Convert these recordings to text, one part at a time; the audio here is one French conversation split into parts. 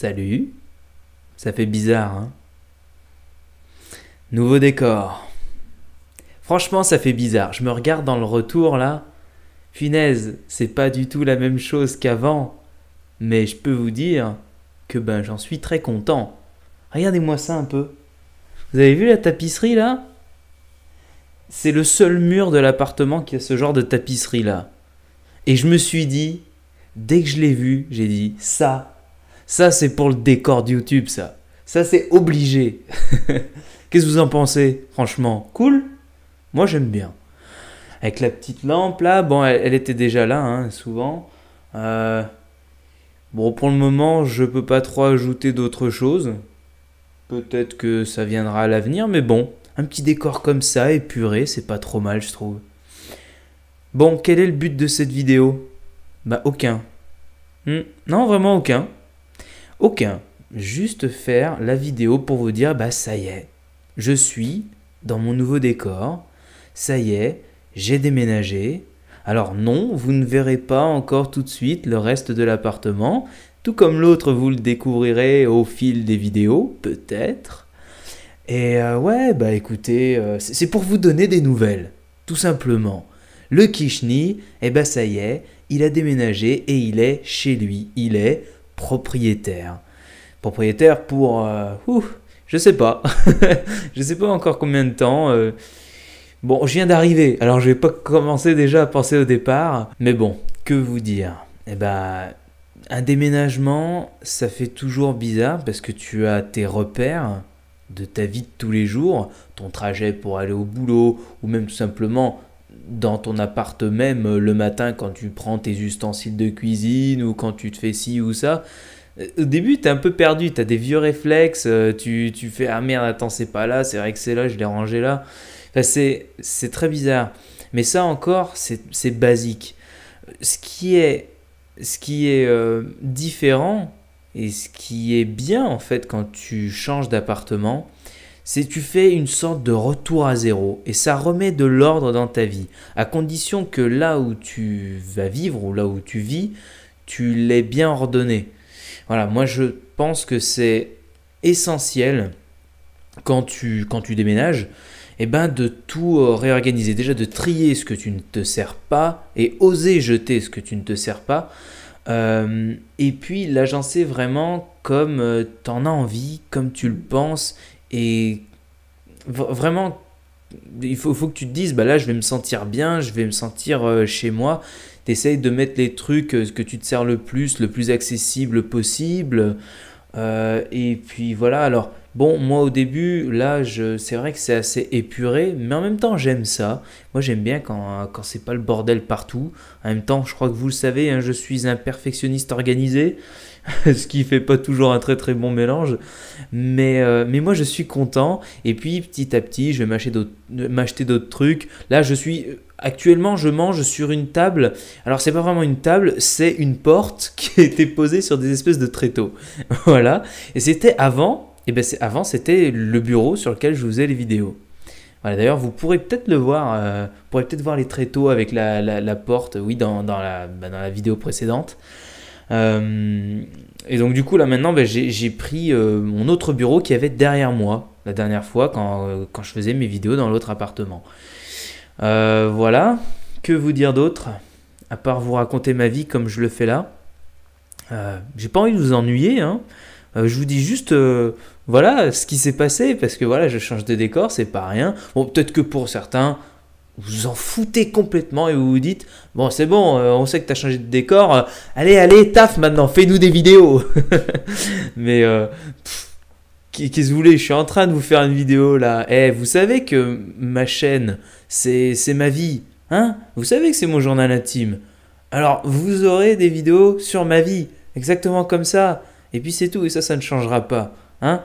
Salut. Ça fait bizarre, hein Nouveau décor. Franchement, ça fait bizarre. Je me regarde dans le retour là. Punaise, c'est pas du tout la même chose qu'avant. Mais je peux vous dire que ben j'en suis très content. Regardez-moi ça un peu. Vous avez vu la tapisserie là? C'est le seul mur de l'appartement qui a ce genre de tapisserie là. Et je me suis dit, dès que je l'ai vu, j'ai dit ça, ça c'est pour le décor de YouTube ça. Ça c'est obligé. Qu'est-ce que vous en pensez Franchement, cool? Moi j'aime bien. Avec la petite lampe là, bon elle, était déjà là hein, souvent. Euh, Bon, pour le moment, je peux pas trop ajouter d'autres choses. Peut-être que ça viendra à l'avenir, mais bon, un petit décor comme ça, épuré, c'est pas trop mal, je trouve. Bon, quel est le but de cette vidéo? Bah, aucun. Hmm, non, vraiment aucun. Aucun. Juste faire la vidéo pour vous dire, bah, ça y est, je suis dans mon nouveau décor. Ça y est, j'ai déménagé. Alors non, vous ne verrez pas encore tout de suite le reste de l'appartement, tout comme l'autre vous le découvrirez au fil des vidéos, peut-être. Et euh, ouais, bah écoutez, euh, c'est pour vous donner des nouvelles, tout simplement. Le Kishni, eh ben ça y est, il a déménagé et il est chez lui, il est propriétaire. Propriétaire pour, euh, je sais pas, je sais pas encore combien de temps. Bon, je viens d'arriver, alors je vais pas commencer déjà à penser au départ, mais bon, que vous dire? Eh ben, un déménagement, ça fait toujours bizarre parce que tu as tes repères de ta vie de tous les jours, ton trajet pour aller au boulot, ou même tout simplement dans ton appart même le matin quand tu prends tes ustensiles de cuisine ou quand tu te fais ci ou ça. Au début, tu es un peu perdu, tu as des vieux réflexes, euh, tu, tu fais Ah merde, attends, c'est pas là, c'est vrai que c'est là, je l'ai rangé là c'est très bizarre. Mais ça encore, c'est basique. Ce qui est, ce qui est euh, différent et ce qui est bien en fait quand tu changes d'appartement, c'est tu fais une sorte de retour à zéro et ça remet de l'ordre dans ta vie, à condition que là où tu vas vivre ou là où tu vis, tu l'aies bien ordonné. Voilà, moi je pense que c'est essentiel quand tu, déménages, eh ben, de tout euh, réorganiser. Déjà de trier ce que tu ne te sers pas et oser jeter ce que tu ne te sers pas. Euh, et puis l'agencer vraiment comme euh, tu en as envie, comme tu le penses. Et vraiment, il faut, faut, que tu te dises, bah là je vais me sentir bien, je vais me sentir chez moi. Tu essayes de mettre les trucs que tu te sers le plus, le plus accessible possible. et puis voilà, alors Bon, moi au début, là, c'est vrai que c'est assez épuré, mais en même temps, j'aime ça. Moi, j'aime bien quand, quand c'est pas le bordel partout. En même temps, je crois que vous le savez, hein, je suis un perfectionniste organisé, ce qui fait pas toujours un très très bon mélange. Mais, euh, mais moi, je suis content. Et puis, petit à petit, je vais m'acheter d'autres trucs. Là, je suis. Actuellement, je mange sur une table. Alors, c'est pas vraiment une table, c'est une porte qui été posée sur des espèces de tréteaux. voilà. Et c'était avant, et ben avant, c'était le bureau sur lequel je faisais les vidéos. D'ailleurs, vous pourrez peut-être le voir, euh, vous pourrez peut-être voir les tréteaux avec la, porte, oui, dans, dans, la, bah, vidéo précédente. Euh, et donc, du coup, là maintenant, ben, j'ai pris euh, mon autre bureau qui avait derrière moi, la dernière fois, quand, quand je faisais mes vidéos dans l'autre appartement. voilà, que vous dire d'autre? À part vous raconter ma vie comme je le fais là. j'ai pas envie de vous ennuyer, hein. Euh, je vous dis juste, euh, voilà ce qui s'est passé, parce que voilà, je change de décor, c'est pas rien. Bon, peut-être que pour certains, vous en foutez complètement et vous vous dites, bon, c'est bon, euh, on sait que tu as changé de décor, allez, allez, taf maintenant, fais-nous des vidéos. Mais, qu'est-ce que vous voulez, je suis en train de vous faire une vidéo là. Eh, vous savez que ma chaîne, c'est ma vie, hein? Vous savez que c'est mon journal intime. Alors, vous aurez des vidéos sur ma vie, exactement comme ça. Et puis c'est tout, et ça, ça ne changera pas. Hein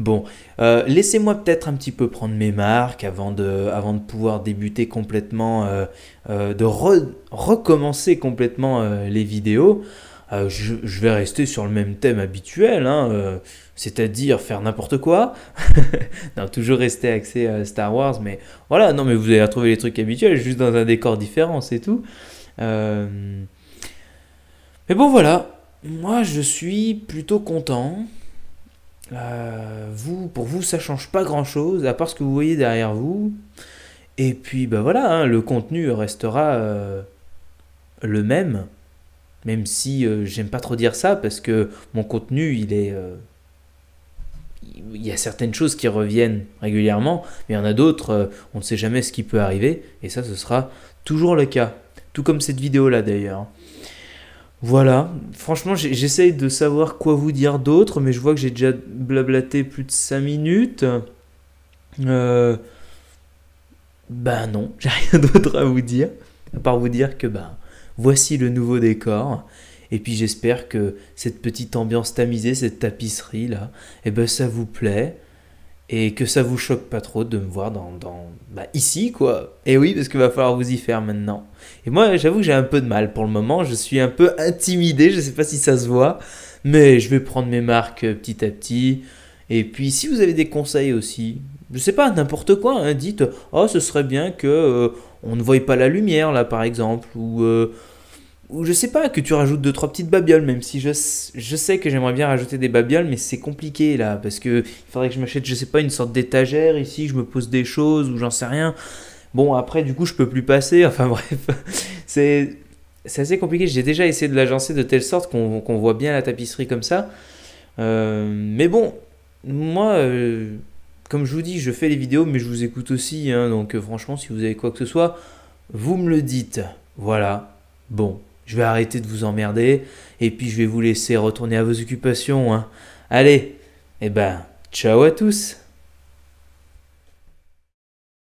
Bon, euh, laissez-moi peut-être un petit peu prendre mes marques avant de, avant de pouvoir débuter complètement, euh, euh, de recommencer complètement les vidéos. Je, vais rester sur le même thème habituel, hein, c'est-à-dire faire n'importe quoi. non, toujours rester axé Star Wars, mais voilà, non, mais vous allez retrouver les trucs habituels, juste dans un décor différent, c'est tout. Mais bon, voilà, moi, je suis plutôt content. Euh, vous, pour vous, ça change pas grand-chose, à part ce que vous voyez derrière vous. Et puis, bah voilà, hein, le contenu restera euh, le même. Même si euh, j'aime pas trop dire ça, parce que mon contenu, il est... il y a certaines choses qui reviennent régulièrement, mais il y en a d'autres, on ne sait jamais ce qui peut arriver, et ça, ce sera toujours le cas. Tout comme cette vidéo-là d'ailleurs. Voilà, franchement j'essaye de savoir quoi vous dire d'autre, mais je vois que j'ai déjà blablaté plus de 5 minutes. Ben non, j'ai rien d'autre à vous dire, à part vous dire que ben voici le nouveau décor. Et puis j'espère que cette petite ambiance tamisée, cette tapisserie là, eh ben ça vous plaît et que ça vous choque pas trop de me voir dans, dans bah, ici quoi. Et oui, parce qu'il va falloir vous y faire maintenant. Et moi, j'avoue que j'ai un peu de mal pour le moment. Je suis un peu intimidé. Je sais pas si ça se voit, mais je vais prendre mes marques euh, petit à petit. Et puis, si vous avez des conseils aussi, je sais pas n'importe quoi, hein, dites oh ce serait bien que euh, on ne voie pas la lumière là par exemple ou euh, ou je sais pas, que tu rajoutes deux trois petites babioles, même si je, je sais que j'aimerais bien rajouter des babioles, mais c'est compliqué là, parce que il faudrait que je m'achète, je sais pas, une sorte d'étagère ici, je me pose des choses ou j'en sais rien. Bon, après, du coup, je peux plus passer. Enfin bref, c'est assez compliqué. J'ai déjà essayé de l'agencer de telle sorte qu'on voit bien la tapisserie comme ça. Euh, mais bon, moi, euh, comme je vous dis, je fais les vidéos, mais je vous écoute aussi. Hein, donc euh, franchement, si vous avez quoi que ce soit, vous me le dites. Voilà. Bon, je vais arrêter de vous emmerder et puis je vais vous laisser retourner à vos occupations. Hein. Allez, eh ben, ciao à tous